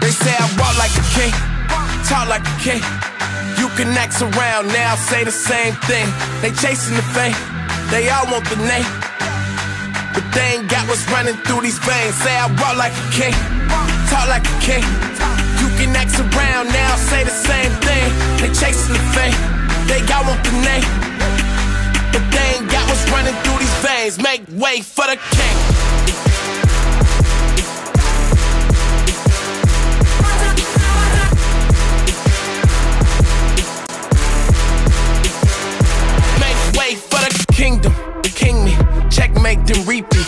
They say I walk like a king, talk like a king. You can act around now, say the same thing. They chasing the fame, they all want the name. But they ain't got what's running through these veins. Say I walk like a king, talk like a king. You can act around now, say the same thing. They chasing the fame, they all want the name. But they ain't got what's running through these veins. Make way for the king. kingdom, king me, checkmate, then repeat.